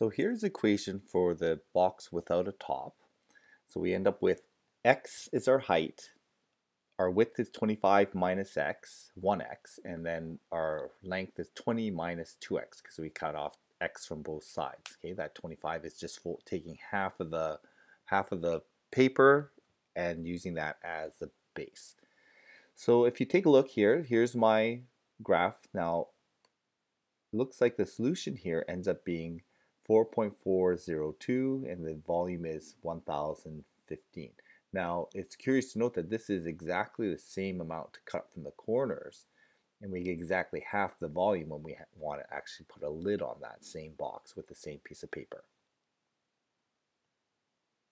So here's the equation for the box without a top. So we end up with x is our height, our width is 25 minus x, 1x, and then our length is 20 minus 2x because we cut off x from both sides. Okay, that 25 is just taking half of the half of the paper and using that as the base. So if you take a look here, here's my graph. Now, looks like the solution here ends up being 4.402 and the volume is 1015. Now it's curious to note that this is exactly the same amount to cut from the corners and we get exactly half the volume when we want to actually put a lid on that same box with the same piece of paper.